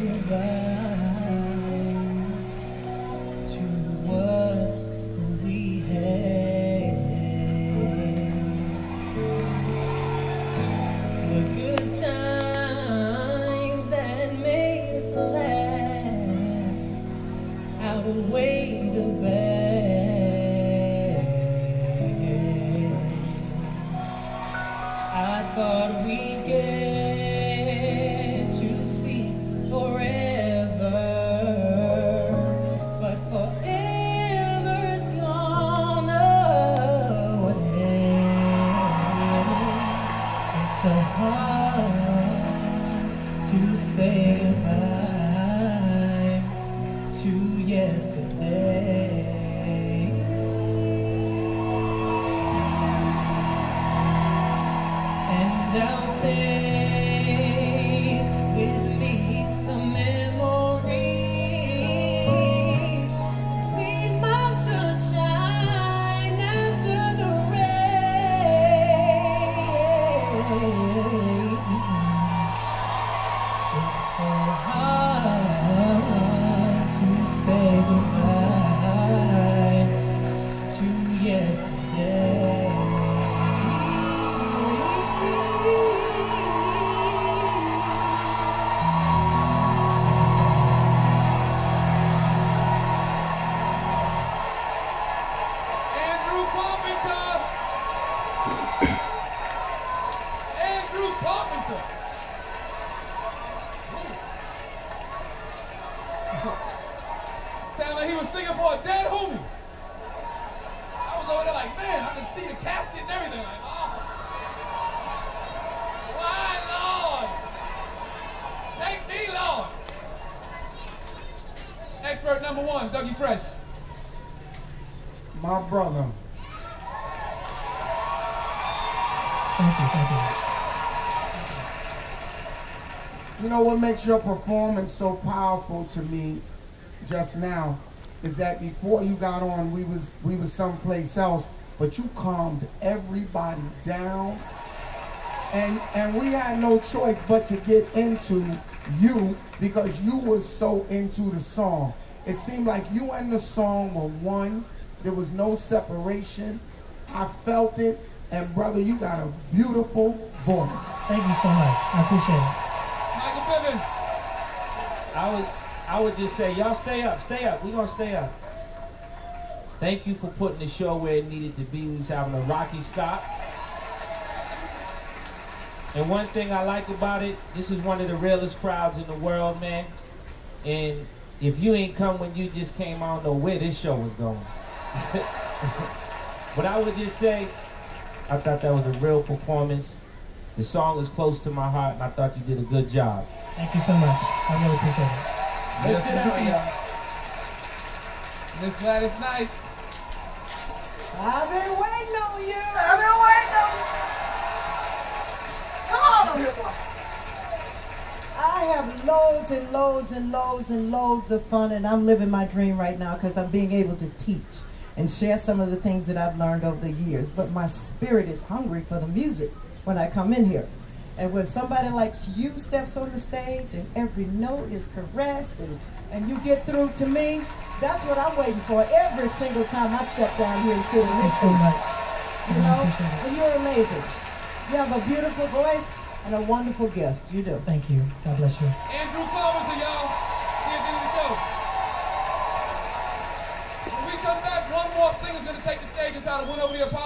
goodbye to what we had. The good times that made us laugh outweigh the bad. I thought we gave. So hard to say goodbye to yesterday. And I'll take Andrew Carpenter. Sound like he was singing for a dead homie. I over there like, man, I can see the casket and everything. Like, oh. Why, Lord? Thank thee, Lord. Expert number one, Dougie Fresh. My brother, Thank you, thank you. you know what makes your performance so powerful to me just now is that before you got on, we was we was someplace else, but you calmed everybody down, and and we had no choice but to get into you because you was so into the song. It seemed like you and the song were one. There was no separation. I felt it, and brother, you got a beautiful voice. Thank you so much. I appreciate it. Michael Bivins. I would, I would just say, y'all stay up, stay up. We gonna stay up. Thank you for putting the show where it needed to be. We was having a rocky stop. And one thing I like about it, this is one of the realest crowds in the world, man. And if you ain't come when you just came, I don't know where this show was going. but I would just say, I thought that was a real performance. The song is close to my heart, and I thought you did a good job. Thank you so much. I really appreciate it. Let's sit down, y'all. Miss Gladys Knight. I've been waiting on you. I've been waiting on you. Come on over boy. I have loads and loads and loads and loads of fun, and I'm living my dream right now because I'm being able to teach and share some of the things that I've learned over the years. But my spirit is hungry for the music when I come in here. And when somebody like you steps on the stage and every note is caressed and, and you get through to me, that's what I'm waiting for every single time I step down here and sit in Thank you so much. You know, and you're amazing. You have a beautiful voice and a wonderful gift. You do. Thank you. God bless you. Andrew Carpenter, y'all. See you at the end of the show. When we come back, one more singer's gonna take the stage entitled Win Over the Apollo.